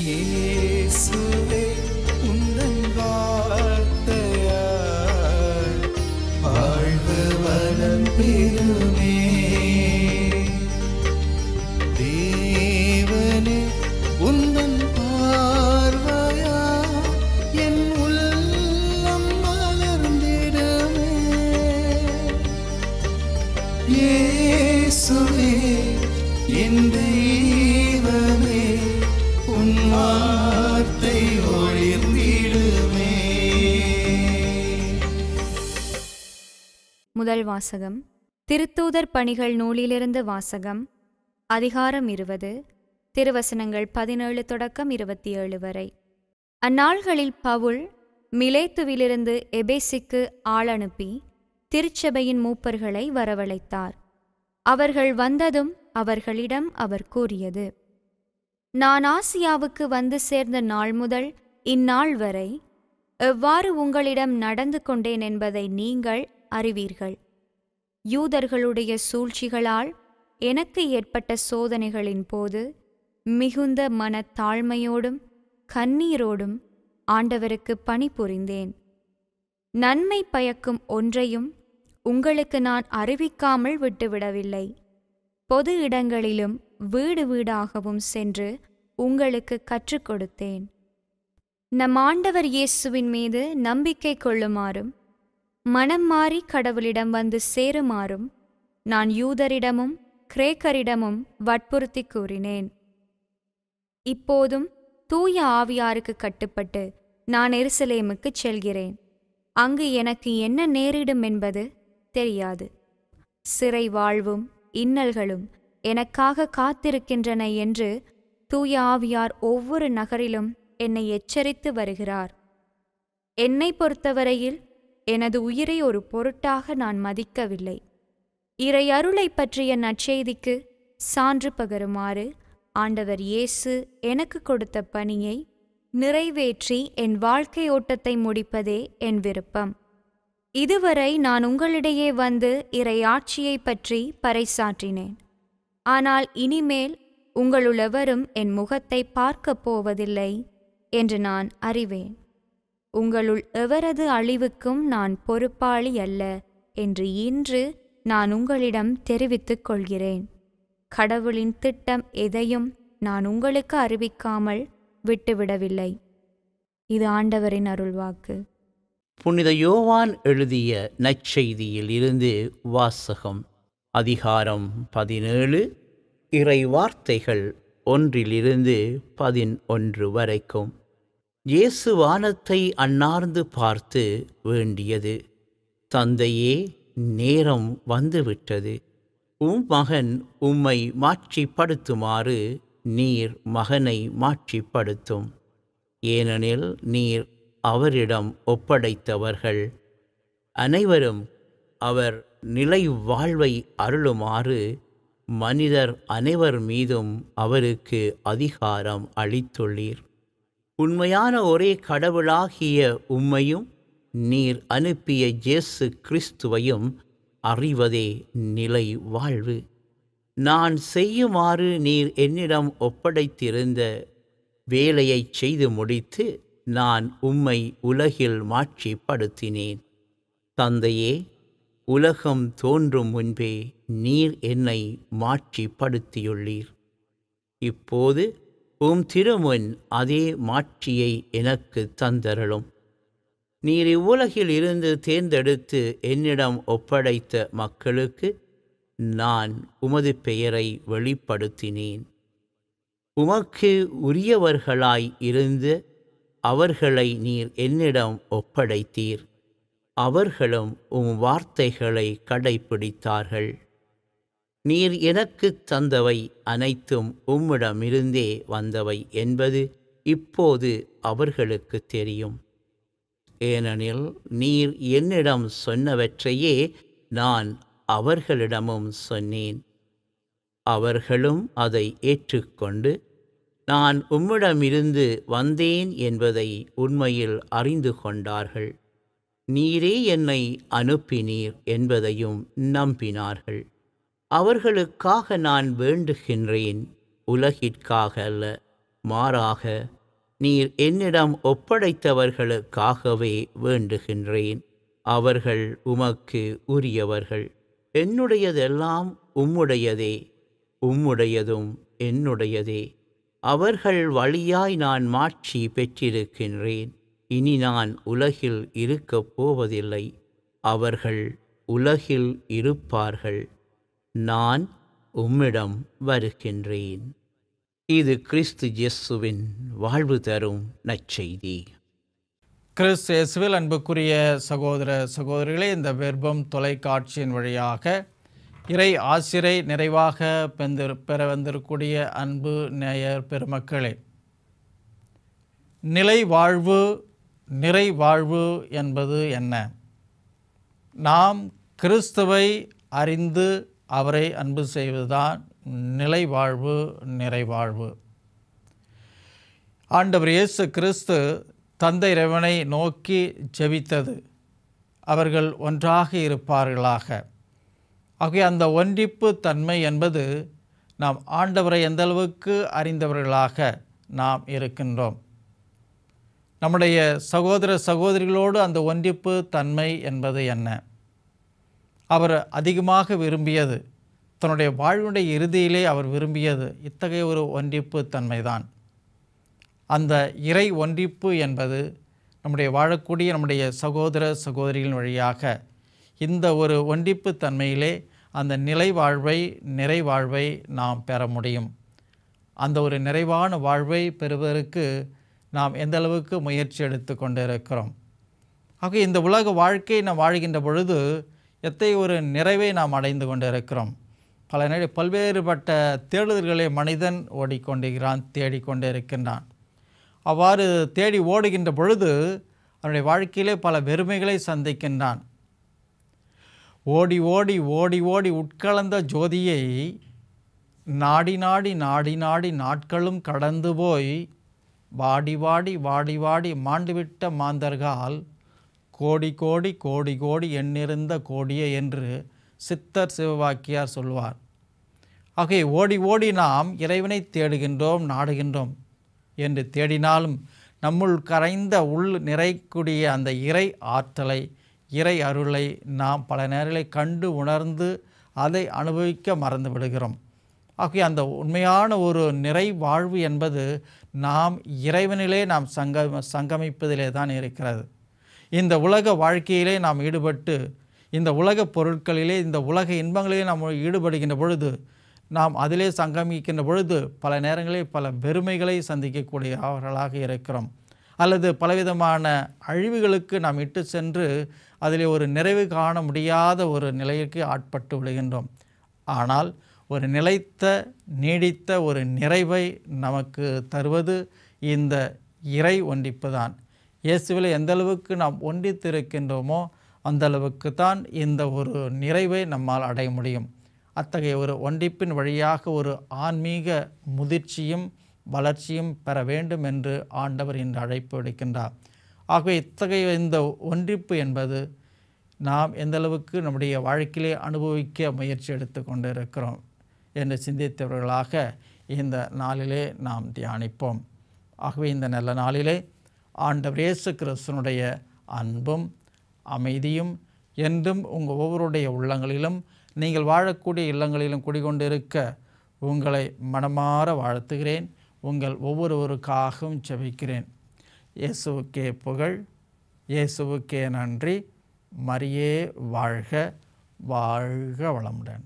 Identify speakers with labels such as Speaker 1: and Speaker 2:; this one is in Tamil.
Speaker 1: இயேசுவே உந்தன் வார்த்தையால் வாழ்வு வளம் பெறுமே தேவனே உந்தன் பார்வையா என் உள்ளம் மலர்ந்திடுமே. இயேசுவே என்
Speaker 2: முதல் வாசகம். திருத்தூதர் பணிகள் நூலிலிருந்து வாசகம். அதிகாரம் இருபது. திருவசனங்கள் பதினேழு தொடக்கம் இருபத்தி ஏழு வரை. அந்நாள்களில் பவுல் மிலேத்துவிலிருந்து எபேசிக்கு ஆள் அனுப்பி திருச்சபையின் மூப்பர்களை வரவழைத்தார். அவர்கள் வந்ததும் அவர்களிடம் அவர் கூறியது நான் ஆசியாவுக்கு வந்து சேர்ந்த நாள் முதல் இந்நாள் வரை எவ்வாறு உங்களிடம் நடந்து கொண்டேன் என்பதை நீங்கள் அறிவீர்கள். யூதர்களுடைய சூழ்ச்சிகளால் எனக்கு ஏற்பட்ட சோதனைகளின் போது மிகுந்த மனத்தாழ்மையோடும் கண்ணீரோடும் ஆண்டவருக்கு பணிபுரிந்தேன். நன்மை பயக்கும் ஒன்றையும் உங்களுக்கு நான் அறிவிக்காமல் விட்டுவிடவில்லை. பொது இடங்களிலும் வீடு வீடாகவும் சென்று உங்களுக்கு கற்றுக் கொடுத்தேன். நம் ஆண்டவர் இயேசுவின் மீது நம்பிக்கை கொள்ளுமாறும் மனம் மாறி கடவுளிடம் வந்து சேருமாறும் நான் யூதரிடமும் கிரேக்கரிடமும் வற்புறுத்தி கூறினேன். இப்போதும் தூய ஆவியாருக்கு கட்டுப்பட்டு நான் எருசலேமுக்குச் செல்கிறேன். அங்கு எனக்கு என்ன நேரிடும் என்பது தெரியாது. சிறை வாழ்வும் இன்னல்களும் எனக்காக காத்திருக்கின்றன என்று தூய ஆவியார் ஒவ்வொரு நகரிலும் என்னை எச்சரித்து வருகிறார். என்னை பொறுத்தவரையில் எனது உயிரை ஒரு பொருட்டாக நான் மதிக்கவில்லை. இறை அருளை பற்றிய நற்செய்திக்கு சான்று பகருமாறு ஆண்டவர் இயேசு எனக்கு கொடுத்த பணியை நிறைவேற்றி என் வாழ்க்கை ஓட்டத்தை முடிப்பதே என் விருப்பம். இதுவரை நான் உங்களிடையே வந்து இறை ஆட்சியை பற்றி பறைசாற்றினேன். ஆனால் இனிமேல் உங்களுள்ளவரும் என் முகத்தை பார்க்கப் போவதில்லை என்று நான் அறிவேன். உங்களுள் எவரது அழிவுக்கும் நான் பொறுப்பாளி அல்ல என்று இன்று நான் உங்களிடம் தெரிவித்துக் கொள்கிறேன். கடவுளின் திட்டம் எதையும் நான் உங்களுக்கு அறிவிக்காமல் விட்டுவிடவில்லை. இது ஆண்டவரின் அருள்வாக்கு.
Speaker 3: புனித யோவான் எழுதிய நற்செய்தியில் இருந்து வாசகம் அதிகாரம் பதினேழு இறை வார்த்தைகள் ஒன்றிலிருந்து பதினொன்று வரைக்கும். இயேசு வானத்தை அன்னார்ந்து பார்த்து வேண்டியது. தந்தையே நேரம் வந்துவிட்டது. உம் மகன் உம்மை மாட்சிப்படுத்துமாறு நீர் மகனை மாட்சிப்படுத்தும். ஏனெனில் நீர் அவரிடம் ஒப்படைத்தவர்கள். அனைவரும் அவர் நிலை வாழ்வை அருளுமாறு மனிதர் அனைவர் மீதும் அவருக்கு அதிகாரம் அளித்துள்ளீர். உண்மையான ஒரே கடவுளாகிய உம்மையும் நீர் அனுப்பிய இயேசு கிறிஸ்துவையும் அறிவதே நிலை வாழ்வு. நான் செய்யுமாறு நீர் என்னிடம் ஒப்படைத்திருந்த வேலையைச் செய்து முடித்து நான் உம்மை உலகில் மாட்சிப்படுத்தினேன். தந்தையே உலகம் தோன்றும் முன்பே நீர் என்னை மாட்சிப்படுத்தியுள்ளீர். இப்போது உம் திருமுன் அதே மாட்சியை எனக்கு தந்தருளும். நீர் இவ்வுலகில் இருந்து தேர்ந்தெடுத்து என்னிடம் ஒப்படைத்த மக்களுக்கு நான் உமது பெயரை வெளிப்படுத்தினேன். உமக்கு உரியவர்களாய் இருந்து அவர்களை நீர் என்னிடம் ஒப்படைத்தீர். அவர்களும் உம் வார்த்தைகளை கடைப்பிடித்தார்கள். நீர் எனக்குத் தந்தவை அனைத்தும் உம்மிடமிருந்தே வந்தவை என்பது இப்போது அவர்களுக்கு தெரியும். ஏனெனில் நீர் என்னிடம் சொன்னவற்றையே நான் அவர்களிடமும் சொன்னேன். அவர்களும் அதை ஏற்றுக்கொண்டு நான் உம்மிடமிருந்து வந்தேன் என்பதை உண்மையில் அறிந்து கொண்டார்கள். நீரே என்னை அனுப்பினீர் என்பதையும் நம்பினார்கள். அவர்களுக்காக நான் வேண்டுகின்றேன். உலகிற்காக அல்ல மாறாக நீர் என்னிடம் ஒப்படைத்தவர்களுக்காகவே வேண்டுகின்றேன். அவர்கள் உமக்கு உரியவர்கள். என்னுடையதெல்லாம் உம்முடையதே உம்முடையதும் என்னுடையதே. அவர்கள் வழியாய் நான் மாட்சி பெற்றிருக்கின்றேன். இனி நான் உலகில் இருக்கப் போவதில்லை. அவர்கள் உலகில் இருப்பார்கள். நான் உம்மிடம் வருகின்றேன். இது கிறிஸ்து இயேசுவின் வாழ்வு தரும் நற்செய்தி.
Speaker 4: கிறிஸ்து இயேசுவில் அன்புக்குரிய சகோதர சகோதரிகளே இந்த வெர்பம் தொலைக்காட்சியின் வழியாக இறை ஆசிரை நிறைவாக பெந்திரு பெற வந்திருக்கூடிய அன்பு நேயர் பெருமக்களே நிலை வாழ்வு நிறை வாழ்வு என்பது என்ன? நாம் கிறிஸ்துவை அறிந்து அவரை அன்பு செய்வதுதான் நிலை வாழ்வு நிறைவாழ்வு ஆண்டவர் இயேசு கிறிஸ்து தந்தை இறைவனை நோக்கி ஜெபித்தது. அவர்கள் ஒன்றாக இருப்பார்களாக. ஆகவே அந்த ஒன்றிப்பு தன்மை என்பது நாம் ஆண்டவரை எந்தளவுக்கு அறிந்தவர்களாக நாம் இருக்கின்றோம். நம்முடைய சகோதர சகோதரிகளோடு அந்த ஒன்றிப்பு தன்மை என்பது என்ன? அவர் அதிகமாக விரும்பியது. தன்னுடைய வாழ்வுடைய இறுதியிலே அவர் விரும்பியது இத்தகைய ஒரு ஒன்றிப்பு தன்மைதான். அந்த இறை ஒன்றிப்பு என்பது நம்முடைய வாழக்கூடிய நம்முடைய சகோதர சகோதரிகளின் வழியாக இந்த ஒரு ஒன்றிப்பு தன்மையிலே அந்த நிலை வாழ்வை நிறைவாழ்வை நாம் பெற முடியும். அந்த ஒரு நிறைவான வாழ்வை பெறுவதற்கு நாம் எந்த அளவுக்கு முயற்சி எடுத்து கொண்டு இருக்கிறோம் ஆக இந்த உலக வாழ்க்கை நாம் வாழ்கின்ற பொழுது எத்தனை ஒரு நிறைவை நாம் அடைந்து கொண்டிருக்கிறோம்? பல நேர பல்வேறுபட்ட தேடுதல்களை மனிதன் ஓடிக்கொண்டிருக்கிறான் தேடிக்கொண்டே இருக்கின்றான் அவ்வாறு தேடி ஓடுகின்ற பொழுது அவனுடைய வாழ்க்கையிலே பல வெறுமைகளை சந்திக்கின்றான். ஓடி ஓடி ஓடி ஓடி உட்கலந்த ஜோதியை நாடி நாடி நாடி நாடி நாட்களும் கடந்து போய் வாடி வாடி வாடி வாடி மாண்டுவிட்ட மாந்தர்கால் கோடி கோடி கோடி கோடி எண்ணிருந்த கோடியே என்று சித்தர் சிவவாக்கியார் சொல்வார். ஆகவே ஓடி ஓடி நாம் இறைவனை தேடுகின்றோம் நாடுகின்றோம் என்று தேடினாலும் நம்முள் கரைந்த உள் நிறைக்கூடிய அந்த இறை ஆற்றலை இறை அருளை நாம் பல நேரங்களில் கண்டு உணர்ந்து அதை அனுபவிக்க மறந்து விடுகிறோம். ஆகவே அந்த உண்மையான ஒரு நிறை வாழ்வு என்பது நாம் இறைவனிலே நாம் சங்க சங்கமிப்பதிலே தான் இருக்கிறது. இந்த உலக வாழ்க்கையிலே நாம் ஈடுபட்டு இந்த உலக பொருட்களிலே இந்த உலக இன்பங்களிலே நாம் ஈடுபடுகின்ற பொழுது நாம் அதிலே சங்கமிக்கின்ற பொழுது பல நேரங்களில் பல பெருமைகளை சந்திக்கக்கூடிய அவர்களாக இருக்கிறோம். அல்லது பலவிதமான அழிவுகளுக்கு நாம் இட்டு சென்று அதிலே ஒரு நிறைவு காண முடியாத ஒரு நிலைக்கு ஆட்பட்டு விடுகின்றோம். ஆனால் ஒரு நிலைத்த நீடித்த ஒரு நிறைவை நமக்கு தருவது இந்த இறை ஒன்றிப்பு தான். இயேசுவில் எந்த அளவுக்கு நாம் ஒன்றித்திருக்கின்றோமோ அந்த அளவுக்கு தான் இந்த ஒரு நிறைவை நம்மால் அடைய முடியும். அத்தகைய ஒரு ஒன்றிப்பின் வழியாக ஒரு ஆன்மீக முதிர்ச்சியும் வளர்ச்சியும் பெற வேண்டும் என்று ஆண்டவர் இன்று அழைப்பு விடுக்கின்றார். ஆகவே இத்தகைய இந்த ஒன்றிப்பு என்பது நாம் எந்தளவுக்கு நம்முடைய வாழ்க்கையிலே அனுபவிக்க முயற்சி எடுத்து கொண்டு இருக்கிறோம் என்று சிந்தித்தவர்களாக இந்த நாளிலே நாம் தியானிப்போம். ஆகவே இந்த நல்ல நாளிலே ஆண்டவர் இயேசு கிறிஸ்தனுடைய அன்பும் அமைதியும் என்றும் உங்கள் ஒவ்வொருடைய உள்ளங்களிலும் நீங்கள் வாழக்கூடிய இல்லங்களிலும் குடிகொண்டிருக்க உங்களை மனமாற வாழ்த்துகிறேன். உங்கள் ஒவ்வொருவருக்காகவும் செபிக்கிறேன் இயேசுவுக்கே புகழ் இயேசுவுக்கே நன்றி. மரியே வாழ்க வாழ்க வளமுடன்.